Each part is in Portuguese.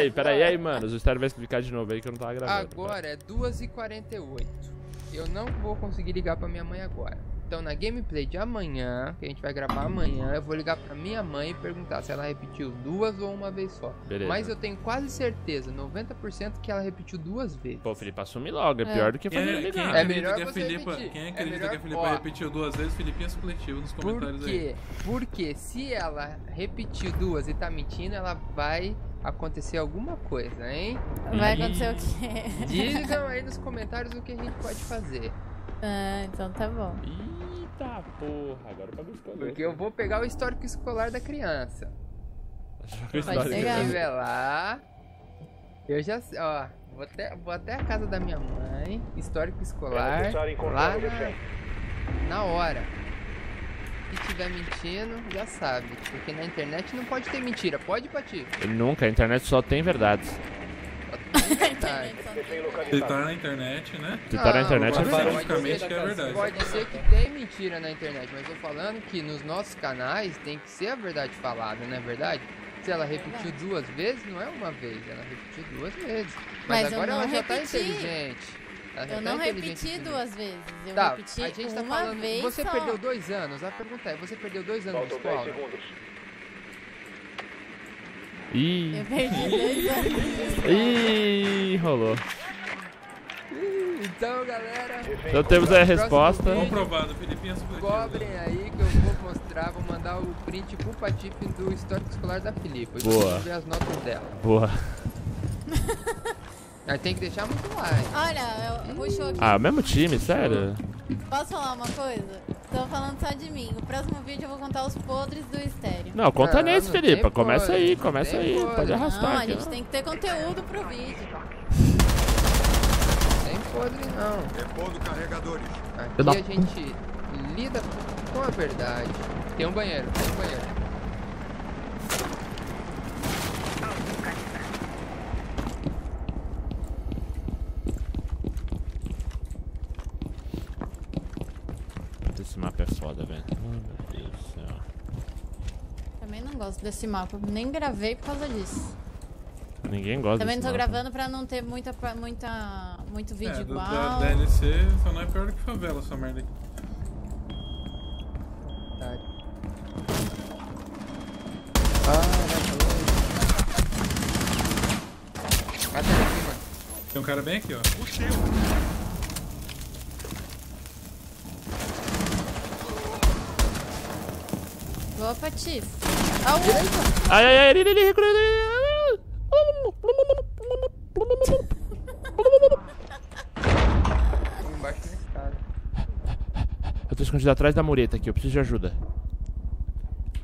aí, pera aí, mano. O Estéreo vai explicar de novo aí que eu não tava gravando. Agora é 2h48. Eu não vou conseguir ligar pra minha mãe agora. Então na gameplay de amanhã, que a gente vai gravar amanhã, eu vou ligar pra minha mãe e perguntar se ela repetiu duas ou uma vez só. Beleza. Mas eu tenho quase certeza, 90% que ela repetiu duas vezes. Pô, Felipe, assume logo. É É. pior do que fazer quem ligar. É melhor que a você Filipa, repetir. quem É acredita que a melhor- Filipa ó. repetiu duas vezes, Filipinha supletivo nos Por comentários aí. quê? Porque se ela repetiu duas e tá mentindo, ela vai acontecer alguma coisa, hein? Vai Ih. acontecer o quê? Digam aí nos comentários o que a gente pode fazer. Ah, então tá bom. Eita porra, agora o bagulho ficou louco. Porque eu vou pegar o histórico escolar da criança. Pode pegar. Revelar. Eu já sei, ó. Vou até, vou até a casa da minha mãe, histórico escolar, lá na, na hora. Se tiver mentindo, já sabe. Porque na internet não pode ter mentira. Pode, Pati? Nunca, a internet só tem verdades. Se tá na internet, né? Se tá na Não, internet é verdade. falar. Basicamente que é verdade. Pode ser que tem mentira na internet, mas eu tô falando que nos nossos canais tem que ser a verdade falada, não é verdade? Se ela repetiu duas vezes, não é uma vez, ela repetiu duas vezes. Mas, Mas agora ela já tá repeti. inteligente. Ela já Eu tá não inteligente repeti duas vezes. Eu Tá, repeti a gente tá uma falando. vez Você só. perdeu dois anos? A pergunta é: você perdeu dois anos de escola? Ih, Eu perdi dois anos. ih, rolou. Então, galera, Então temos aí a resposta. vídeo. Comprovado, Filipinha cobrem aí que eu vou mostrar, vou mandar o print pro Patife do histórico escolar da Filipa. Boa. ver as notas dela. Boa. Mas tem que deixar muito like. Olha, eu puxou aqui. Ah, o mesmo time, sério? Posso falar uma coisa? Tô falando só de mim. No próximo vídeo eu vou contar os podres do estéreo. Não, conta Não, nesse, não Felipe. tem Começa aí, não começa tem aí. coisa. Pode Não, arrastar a aqui. gente tem que ter conteúdo pro vídeo. Sem podre não. Repondo carregadores. Aqui a gente lida com a verdade. Tem um banheiro, tem um banheiro. Esse mapa é foda, velho. Meu Deus do céu. Também não gosto desse mapa. Nem gravei por causa disso. Ninguém gosta Também não tô mapa. gravando pra não ter muita, muita, muito vídeo É, do, igual. da DLC só não é pior do que favela, essa merda aqui. Verdade. Ah, vai pra longe. Mata ele aqui, mano. Tem um cara bem aqui, ó. Boa, Patife. Ai, ai, ai, ele, escada. Eu tô escondido atrás da mureta aqui, eu preciso de ajuda.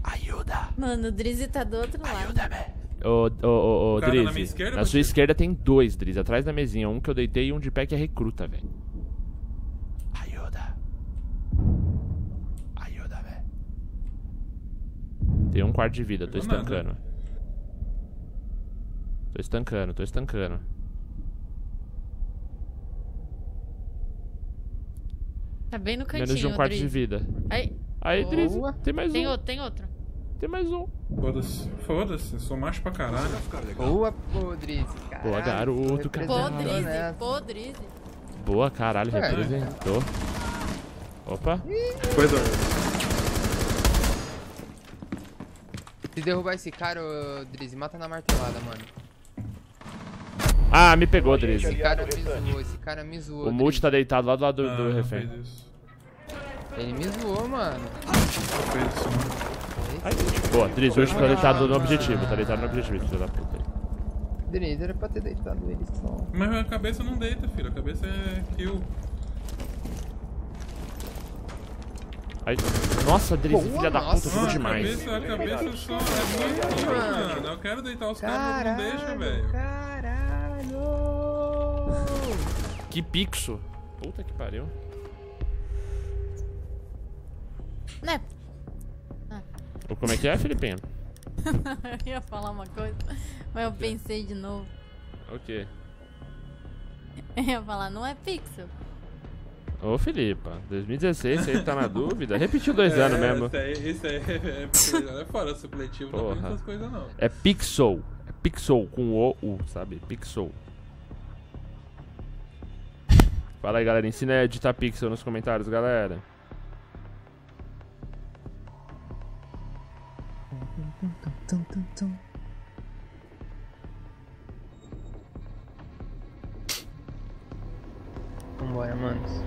Ajuda. Mano, o Drizzy tá do outro lado. Ô, ô, ô, ô, O cara Drizzy. na minha esquerda, na sua esquerda tem dois, Drizzy, atrás da mesinha. Um que eu deitei e um de pé que é recruta, velho. Ajuda. Ajuda, velho. Tem um quarto de vida, tô nada. estancando. Tô estancando, tô estancando. Tá bem no cantinho, Menos de um quarto de Drizzy. vida. Aí, Aí, Boa. Drizzy, tem mais tem um. outro, tem outro. Tem mais um. Foda-se. Foda-se, eu sou macho pra caralho. Boa, podre, cara. Boa, garoto, cara. Pô, Drizzy. Boa, caralho, É. representou. Opa. Coisa. Se derrubar esse cara, ô, Drizzy, mata na martelada, mano. Ah, me pegou, Drizzy. Esse cara me zoou, esse cara me zoou. O multi tá deitado lá do lado do, Ah, do refém. Ele me zoou, mano. Ai, boa, Drizzy, hoje tá deitado no objetivo, tá deitado no objetivo, filho da puta. Drizzy, era pra ter deitado ele só. Mas a cabeça não deita, filho. A cabeça é kill. Ai, nossa, Drizzy, filha da puta, a demais. cabeça, a cabeça só é muito mano. Eu quero deitar os caras, mas não deixa, velho. Caralho! Que pixo. Puta que pariu. Né? Ou Como é que é, Filipinho? eu ia falar uma coisa, mas eu pensei de novo. O quê? Eu ia falar, não é pixel. Ô, Filipa, 2016, você aí tá na dúvida? Repetiu dois anos mesmo. Isso aí, isso aí é, é, é fora supletivo, não tem Porra. essas coisas não. É pixel. É Pixel com o U, sabe? Pixel. Fala aí, galera. Ensina a editar pixel nos comentários, galera. Vambora, manos.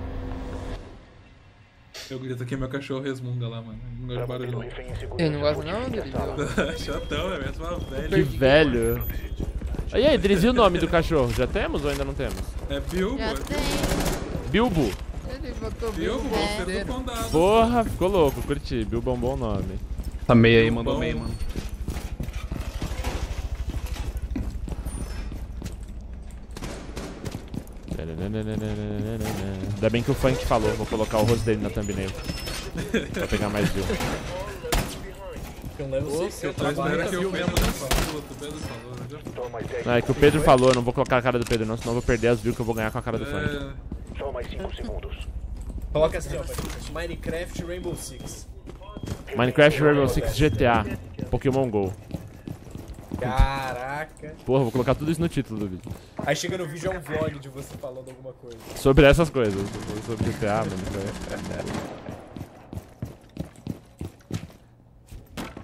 Eu grito aqui, meu cachorro resmunga lá, mano. Não gosto de barulho. não. Eu não gosto não, Dorival. Chatão, é mesmo, uma Que velho. E aí, Driz, e o nome do cachorro? Já temos ou ainda não temos? É Bilbo, Já é tem. Bilbo. Ele botou Bilbo, Bilbo você é do condado. Porra, ficou louco, curti. Bilbo é um bom nome. Tá meio aí, mandou meio, mano. Ainda bem que o funk falou, vou colocar o rosto dele na thumbnail. pra pegar mais view. Tem level 6 que eu Eu trabalho espero que viu o mesmo, Pedro falou, o Pedro falou, já Não, é que o Pedro falou, eu não vou colocar a cara do Pedro não, senão eu vou perder as views que eu vou ganhar com a cara do funk. É, Coloca assim, ó. Minecraft Rainbow Six. Minecraft Rainbow Six GTA, Pokémon GO. Caraca. Porra, vou colocar tudo isso no título do vídeo. Aí chega no vídeo é um vlog de você falando alguma coisa. Sobre essas coisas, sobre GTA, Minecraft.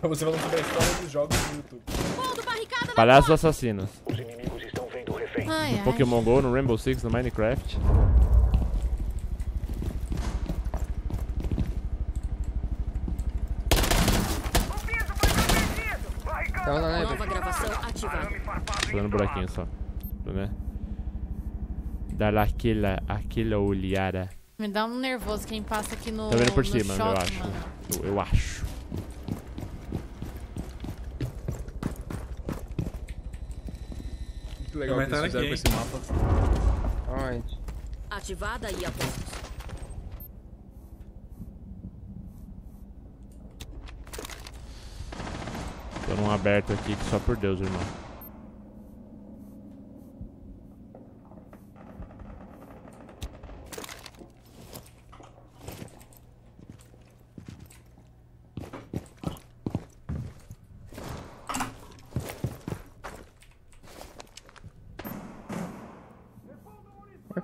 Você falando sobre a história dos jogos do YouTube. Palhaços assassinos. Ai, ai. Pokémon GO no Rainbow Six, no Minecraft. Tava na neve. Ativada. Tô dando buraquinho só. Né? Dar aquela, aquela olhada. Me dá um nervoso quem passa aqui no. Tá vendo por cima, eu shopping, acho. mano. Eu, eu acho. Muito legal que eles fizeram aqui, com esse mapa. Onde? Ativada e a postos. Tô num aberto aqui que só por Deus, irmão.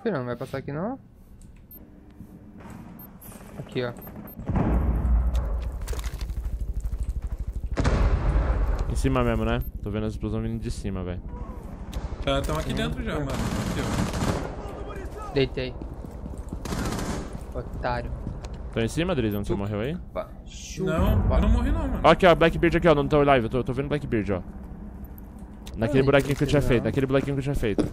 Meu não vai passar aqui não? Aqui, ó. Em cima mesmo, né? Tô vendo as explosões vindo de cima, velho. Já estão aqui dentro já, mano. Deitei. Otário. Tô em cima, Driz? Onde você morreu aí? Não, eu não morri não, mano. Ó, aqui, ó, Blackbeard aqui, ó, no teu live. Eu tô, tô vendo Blackbeard, ó. Naquele buraquinho que eu tinha não. feito, naquele buraquinho que eu tinha feito.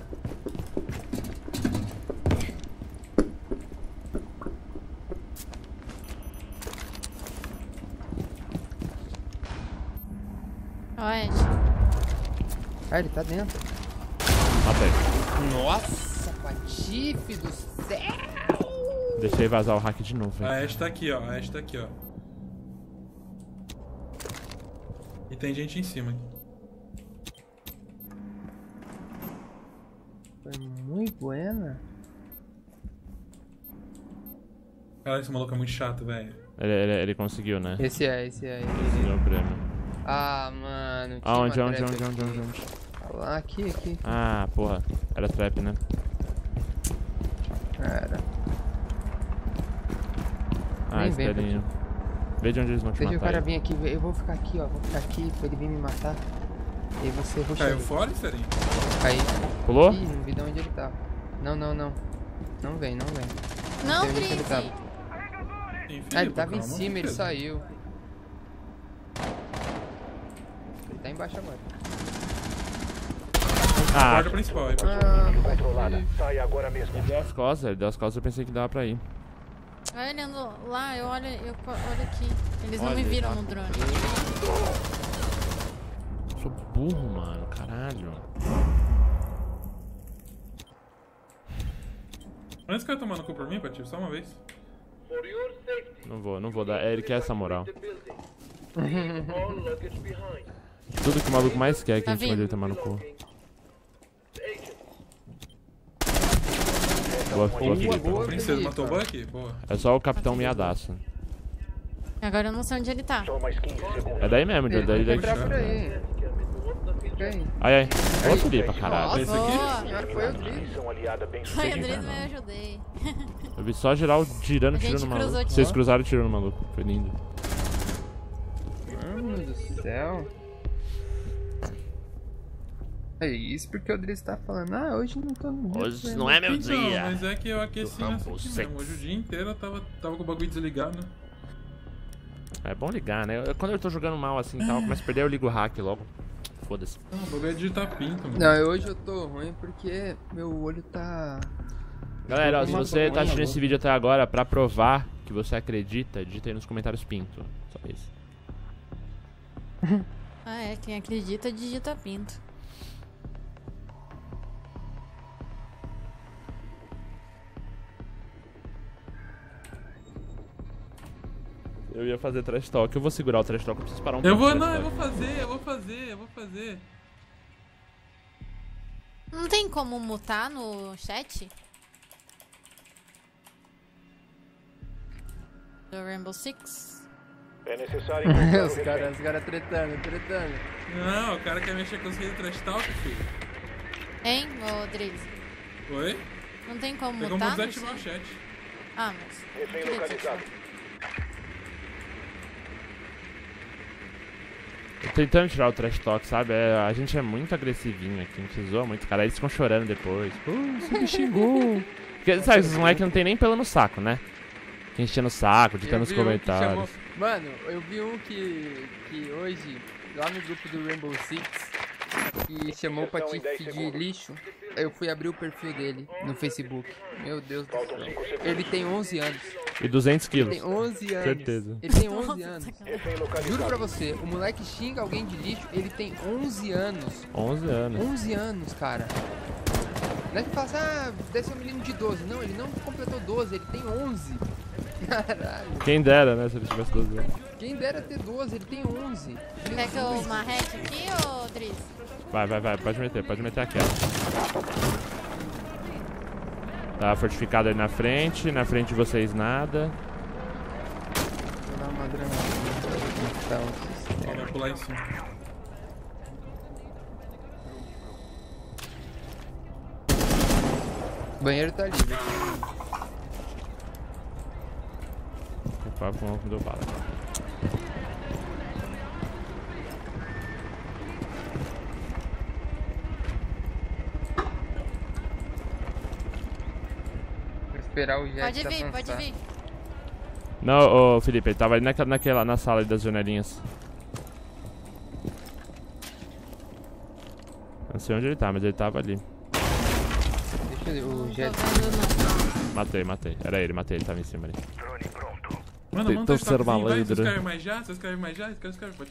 Ó, Ed. Ah, ele tá dentro. Matei. Nossa, patife do céu! Deixei vazar o hack de novo, A velho. Ash tá aqui, ó. A Ash tá aqui, ó. E tem gente em cima aqui. Foi muito buena. Cara, esse maluco é muito chato, velho. Ele, ele, ele conseguiu, né? Esse é, esse é. Ele... Conseguiu o prêmio. Ah, mano. tinha Aonde, uma aonde, trap aonde, onde, aqui. onde, onde? Lá, aqui, aqui. Ah, porra. Era trap, né? Cara. Ah, Nem. Vê de onde eles vão te Deixa o matar. cara aí. vir aqui. Eu vou ficar aqui, ó. Vou ficar aqui pra ele vir me matar. E aí você ruxa Caiu ele. fora, Serinho? Caí. Pulou? Ih, não vi de onde ele tá. Não, não, não. Não vem, não vem. Não, que ele. Enfim, Ah, ele tava em cima, ele Pedro. saiu. Ele tá embaixo agora. Ah, Porta principal, aí, pode. Ah, ele deu as costas, ele deu as costas, eu pensei que dava pra ir. Vai olhando lá, eu olho, eu olho aqui. Eles não Olha, me viram tá. no drone. Eu sou burro, mano, caralho. Olha esse cara tomando cu por mim, Patife, só uma vez. Não vou, não vou dar. É, ele quer essa moral. Tudo que o maluco mais quer é que Tá a gente mande vindo. ele tomar no cu. Boa, boa, Felipe. boa, Princesa matou o Buck? Boa. É só o Capitão Miadaço. Agora eu não sei onde ele tá. É daí mesmo, Ele daí, daí? Ai, ai. Ô. Felipe, caralho. Nossa, aqui? Boa. foi o Driz. Ai, Andrés, me ajudei. Eu vi só geral tirando A tiro no maluco. Vocês cruzaram tiro no maluco. Foi lindo. Mano do céu. É isso porque o Driz tá falando, ah, hoje não tô no dia Hoje do não é meu Então, dia. mas é que eu aqueci nessa aqui mesmo. Hoje o dia inteiro eu tava, tava com o bagulho desligado. É bom ligar, né? Eu- quando eu tô jogando mal assim e tal, começo a perder, eu ligo o hack logo. Foda-se. Não, o bagulho é digitar pinto, mano. Não, eu- hoje eu tô ruim porque meu olho tá. Galera, ó, se você tá assistindo esse vídeo até agora, pra provar que você acredita, digita aí nos comentários pinto. Só isso. Ah, é. Quem acredita, digita pinto. Eu ia fazer trash talk. Eu vou segurar o trash talk, eu preciso parar um Eu pouco vou, o não, eu vou fazer, eu vou fazer, eu vou fazer. Não tem como mutar no chat? Do Rainbow Six? É necessário os caras os cara tretando, tretando. Não, o cara quer mexer com os reis do trash talk, filho. Hein, ô Driz? Oi? Não tem como Tem como mutar no desativar o chat? Ah, mas... Refém localizado. desativar. Tô tentando tirar o trash talk, sabe? É, a gente é muito agressivinho aqui, a gente zoa muito, cara. Aí eles ficam chorando depois. Pô, você me xingou. Porque, sabe, esses moleques não tem nem pelo no saco, né? Quem enchendo no saco, ditando nos vi um que comentários. chamou- Mano, eu vi um que, que hoje, lá no grupo do Rainbow Six, que chamou o Inserção em 10 Patife de segundos. lixo. Eu fui abrir o perfil dele no Facebook. Meu Deus do céu. 5 segundos. Ele tem 11 anos. E 200 Ele quilos. tem 11 anos. Certeza. Ele tem 11 Nossa, anos. Juro pra você, o moleque xinga alguém de lixo, ele tem 11 anos. 11 anos. 11 anos, cara. Não é que fala assim, ah, deve ser um menino de 12. Não, ele não completou 12, ele tem 11. Caralho. Quem dera, né? Se ele tivesse 12 anos. Quem dera ter 12, ele tem 11. Ele Quer que eu marrete aqui, ô Driz? Vai, vai, vai. Pode meter, pode meter aquela. Tá fortificado ali na frente. Na frente de vocês nada. Vou dar uma grana. Ó, vai pular em cima. o banheiro tá livre. Opa, com com deu bala. Esperar o jet Pode vir, avançar. pode vir. Não, ô Felipe, ele tava ali naquela, naquela, na sala das janelinhas. Não sei onde ele tá, mas ele tava ali. Deixa eu o Não jet. Matei, matei. Era ele, matei, ele tava em cima ali. Mano, Tentou vamos ser malandro. escreve mais já? Você escreve mais já? Escreve, escreve, pode.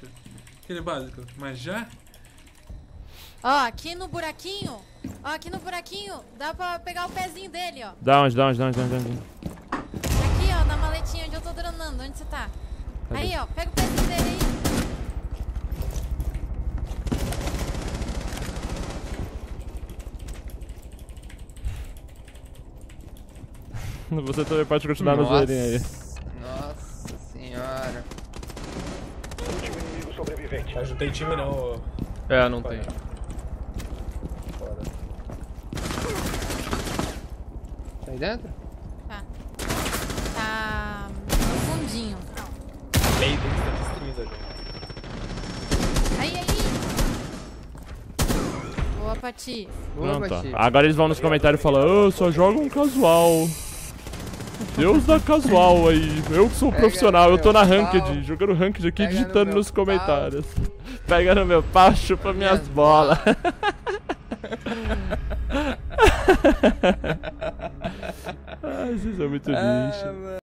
Aquele básico. Mas já? Não. Ó, aqui no buraquinho. Ó, aqui no buraquinho. Dá pra pegar o pezinho dele, ó. Da onde, da onde, da onde, da onde? Aqui, ó, na maletinha onde eu tô dronando. Onde você tá? Cadê? Aí, ó. Pega o pezinho dele aí. Você também pode continuar no Nossa, zoeirinho aí. Nossa senhora. Último inimigo sobrevivente. Ajudei time não. É, não tem. Foda. Tá aí dentro? Tá. Tá no fundinho. Meio dele tá destruindo já. Aí, aí. Boa, Pati. Boa, Pronto. Patife. Agora eles vão nos comentários e falam, eu só jogo um casual. Deus da casual aí. Eu que sou um Pega profissional, no eu tô na ranked, pau. jogando ranked aqui, Pega no digitando meu nos pau. comentários. Pega no meu pau, chupa minhas Minhas bolas. Ai, vocês são muito Ah, lixo. mano.